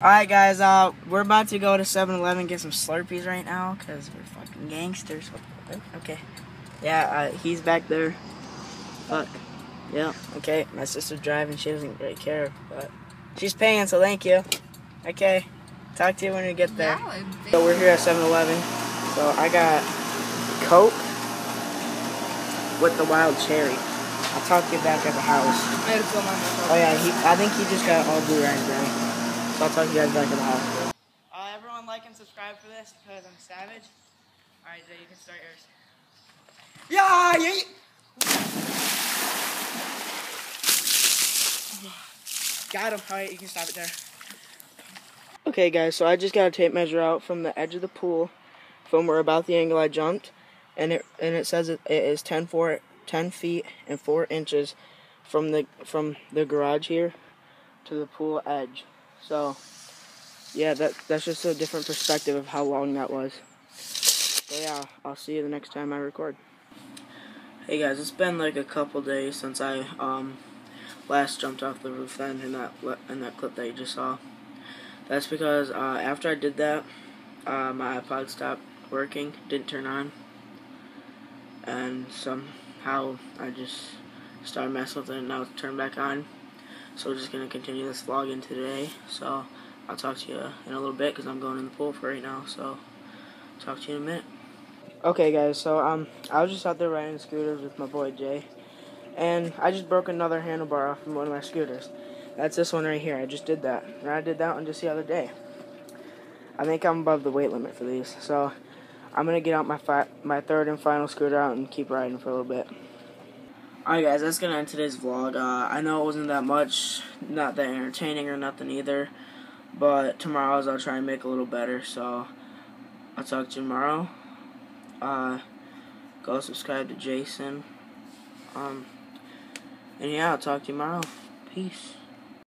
Alright guys, uh, we're about to go to 7-Eleven get some Slurpees right now, because we're fucking gangsters. Okay. Yeah, uh, he's back there. Fuck. Yeah, okay. My sister's driving, she doesn't really care, but she's paying, so thank you. Okay. Talk to you when we get there. So we're here at 7-Eleven. So I got Coke with the wild cherry. I'll talk to you back at the house. Oh yeah, he, I think he just got all blue right now. So I'll talk to you guys back in the house. Uh, everyone like and subscribe for this because I'm savage. Alright, Zay, you can start yours. Yeah, yeah. Got him. Alright, you can stop it there. Okay, guys, so I just got a tape measure out from the edge of the pool from where about the angle I jumped. And it and it says it, it is 10, 4, 10 feet and 4 inches from the from the garage here to the pool edge. So, yeah, that that's just a different perspective of how long that was. So yeah, I'll see you the next time I record. Hey guys, it's been like a couple days since I um last jumped off the roof then in that in that clip that you just saw. That's because uh, after I did that, uh, my iPod stopped working, didn't turn on, and somehow I just started messing with it and now it's turned back on. So we're just going to continue this vlog in today. So I'll talk to you in a little bit because I'm going in the pool for right now. So talk to you in a minute. Okay guys, so um, I was just out there riding scooters with my boy Jay. And I just broke another handlebar off from one of my scooters. That's this one right here. I just did that. And I did that one just the other day. I think I'm above the weight limit for these. So I'm going to get out my, my third and final scooter out and keep riding for a little bit. Alright guys, that's gonna end today's vlog. Uh, I know it wasn't that much, not that entertaining or nothing either, but tomorrow's I'll try and make a little better, so I'll talk to you tomorrow. Uh, go subscribe to Jacen. Um, and yeah, I'll talk to you tomorrow. Peace.